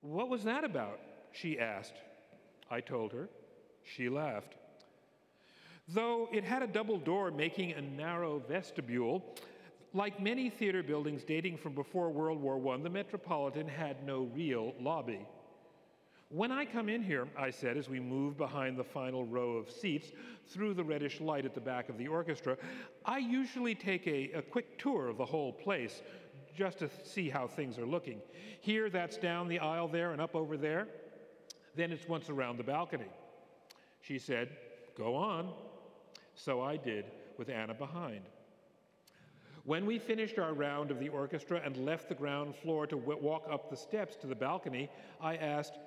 What was that about? she asked. I told her. She laughed. Though it had a double door making a narrow vestibule, like many theater buildings dating from before World War I, the Metropolitan had no real lobby. When I come in here, I said as we moved behind the final row of seats through the reddish light at the back of the orchestra, I usually take a, a quick tour of the whole place just to see how things are looking. Here, that's down the aisle there and up over there. Then it's once around the balcony. She said, Go on. So I did, with Anna behind. When we finished our round of the orchestra and left the ground floor to walk up the steps to the balcony, I asked,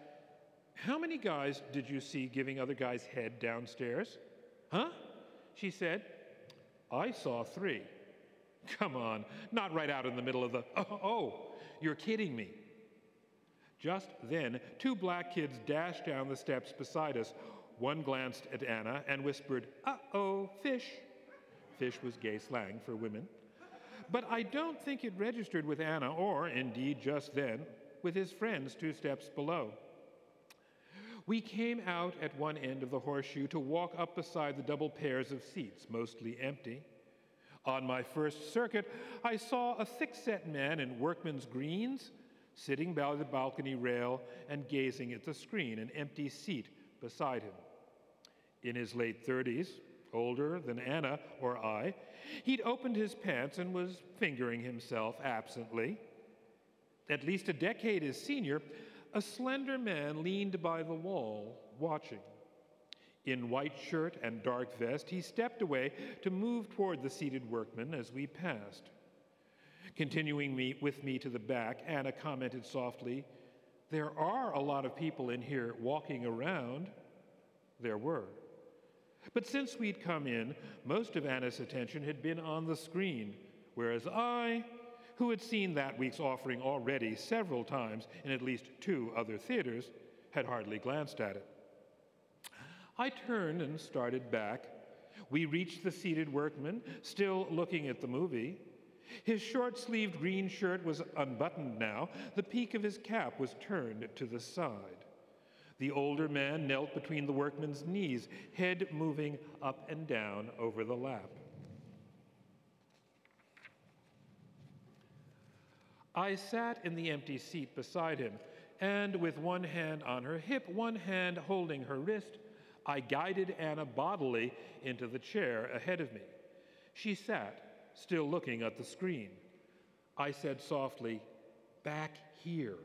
How many guys did you see giving other guys head downstairs? Huh? She said, I saw three. Come on, not right out in the middle of the, oh, oh you're kidding me. Just then, two black kids dashed down the steps beside us. One glanced at Anna and whispered, Uh oh, fish. Fish was gay slang for women. But I don't think it registered with Anna, or indeed just then, with his friends two steps below. We came out at one end of the horseshoe to walk up beside the double pairs of seats, mostly empty. On my first circuit, I saw a thick set man in workman's greens sitting by the balcony rail and gazing at the screen, an empty seat beside him. In his late 30s, older than Anna or I, he'd opened his pants and was fingering himself absently. At least a decade his senior, a slender man leaned by the wall, watching. In white shirt and dark vest, he stepped away to move toward the seated workmen as we passed. Continuing me, with me to the back, Anna commented softly, There are a lot of people in here walking around. There were. But since we'd come in, most of Anna's attention had been on the screen, whereas I, who had seen that week's offering already several times in at least two other theaters, had hardly glanced at it. I turned and started back. We reached the seated workman, still looking at the movie. His short sleeved green shirt was unbuttoned now. The peak of his cap was turned to the side. The older man knelt between the workman's knees, head moving up and down over the lap. I sat in the empty seat beside him, and with one hand on her hip, one hand holding her wrist, I guided Anna bodily into the chair ahead of me. She sat, still looking at the screen. I said softly, Back here.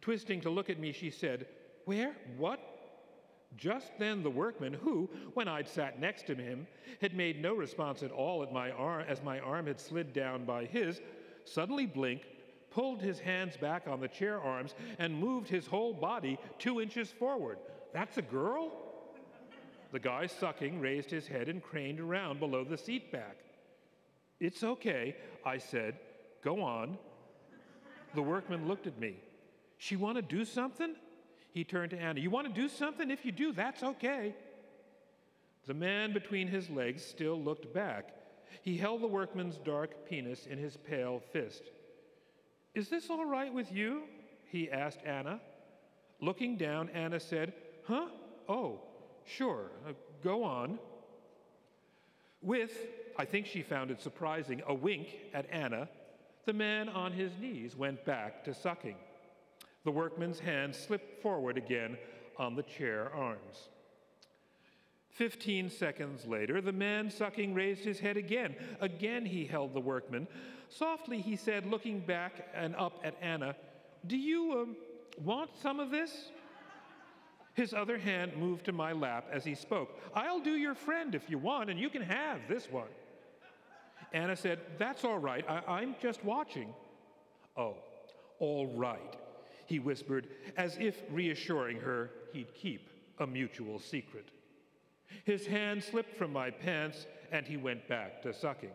Twisting to look at me, she said, Where? What? Just then, the workman, who, when I'd sat next to him, had made no response at all at my arm as my arm had slid down by his, suddenly blinked, pulled his hands back on the chair arms, and moved his whole body two inches forward. That's a girl? The guy sucking raised his head and craned around below the seat back. It's okay, I said. Go on. The workman looked at me. She want to do something? He turned to Anna. You want to do something? If you do, that's okay. The man between his legs still looked back. He held the workman's dark penis in his pale fist. Is this all right with you? He asked Anna. Looking down, Anna said, Huh? Oh, sure, uh, go on. With, I think she found it surprising, a wink at Anna, the man on his knees went back to sucking. The workman's hand slipped forward again on the chair arms. Fifteen seconds later, the man sucking raised his head again. Again, he held the workman. Softly, he said, looking back and up at Anna, Do you um, want some of this? His other hand moved to my lap as he spoke. I'll do your friend if you want, and you can have this one. Anna said, That's all right. I- am just watching. Oh, all right, he whispered, as if reassuring her he'd keep a mutual secret. His hand slipped from my pants, and he went back to sucking.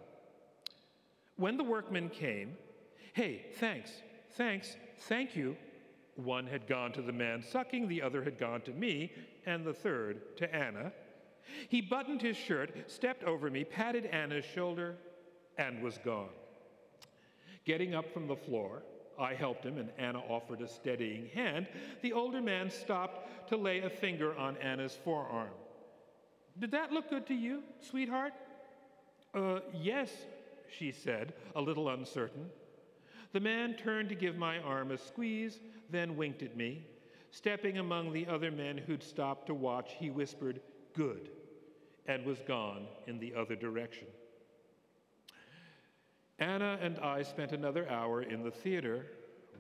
When the workmen came, Hey, thanks, thanks, thank you, one had gone to the man sucking, the other had gone to me, and the third to Anna. He buttoned his shirt, stepped over me, patted Anna's shoulder, and was gone. Getting up from the floor, I helped him, and Anna offered a steadying hand. The older man stopped to lay a finger on Anna's forearm. Did that look good to you, sweetheart? Uh, yes, she said, a little uncertain. The man turned to give my arm a squeeze, then winked at me. Stepping among the other men who'd stopped to watch, he whispered, Good, and was gone in the other direction. Anna and I spent another hour in the theater.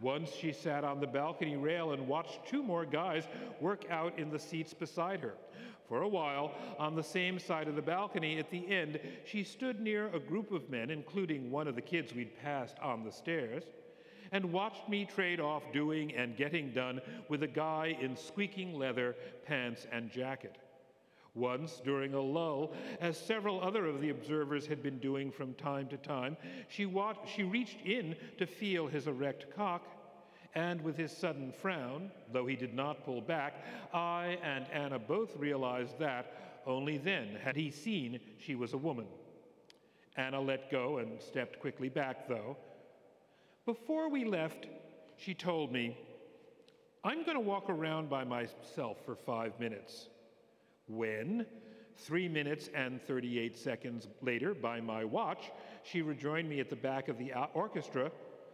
Once she sat on the balcony rail and watched two more guys work out in the seats beside her. For a while, on the same side of the balcony at the end, she stood near a group of men, including one of the kids we'd passed on the stairs, and watched me trade off doing and getting done with a guy in squeaking leather pants and jacket. Once, during a lull, as several other of the observers had been doing from time to time, she, watched, she reached in to feel his erect cock, and with his sudden frown, though he did not pull back, I and Anna both realized that only then had he seen she was a woman. Anna let go and stepped quickly back, though. Before we left, she told me, I'm going to walk around by myself for five minutes. When, three minutes and 38 seconds later, by my watch, she rejoined me at the back of the orchestra,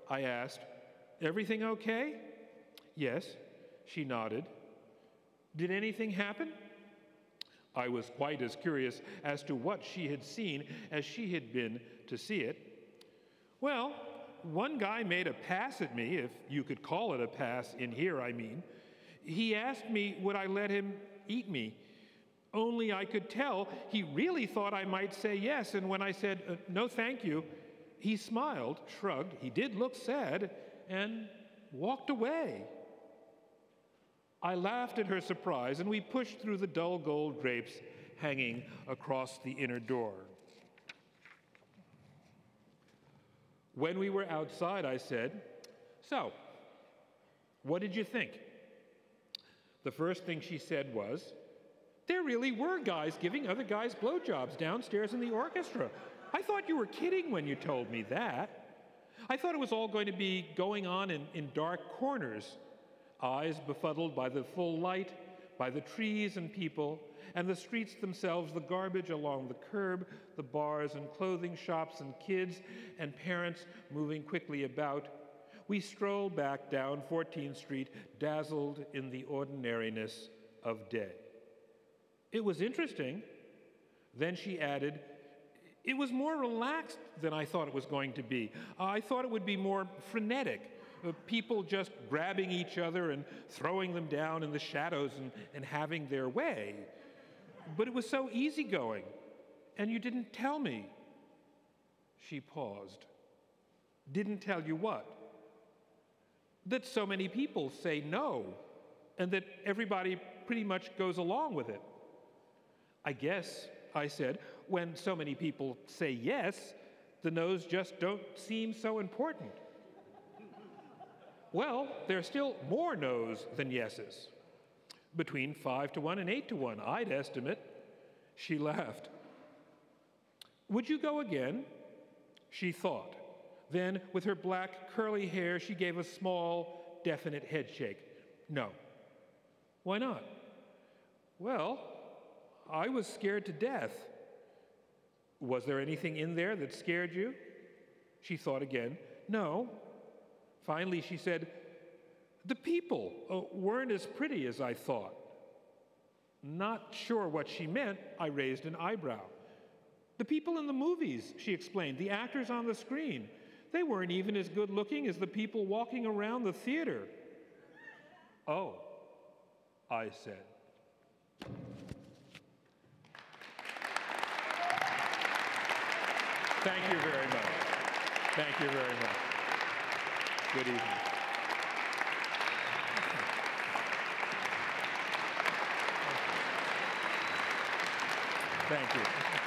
I asked, Everything okay? Yes, she nodded. Did anything happen? I was quite as curious as to what she had seen as she had been to see it. Well, one guy made a pass at me, if you could call it a pass in here, I mean. He asked me, would I let him eat me? Only I could tell he really thought I might say yes, and when I said, uh, no, thank you, he smiled, shrugged, he did look sad, and walked away. I laughed at her surprise, and we pushed through the dull gold drapes hanging across the inner door. When we were outside, I said, So, what did you think? The first thing she said was, There really were guys giving other guys blowjobs downstairs in the orchestra. I thought you were kidding when you told me that. I thought it was all going to be going on in, in dark corners, eyes befuddled by the full light, by the trees and people, and the streets themselves, the garbage along the curb, the bars and clothing shops and kids and parents moving quickly about. We strolled back down 14th Street, dazzled in the ordinariness of day. It was interesting. Then she added, it was more relaxed than I thought it was going to be. I thought it would be more frenetic, uh, people just grabbing each other and throwing them down in the shadows and, and having their way. But it was so easygoing, and you didn't tell me. She paused. Didn't tell you what? That so many people say no, and that everybody pretty much goes along with it. I guess, I said, when so many people say yes, the no's just don't seem so important. well, there are still more no's than yeses. Between five to one and eight to one, I'd estimate. She laughed. Would you go again? She thought. Then, with her black curly hair, she gave a small, definite head shake. No. Why not? Well, I was scared to death. Was there anything in there that scared you? She thought again. No. Finally, she said, The people uh, weren't as pretty as I thought. Not sure what she meant, I raised an eyebrow. The people in the movies, she explained, the actors on the screen, they weren't even as good looking as the people walking around the theater. Oh, I said. Thank you very much. Thank you very much. Good evening. Thank you.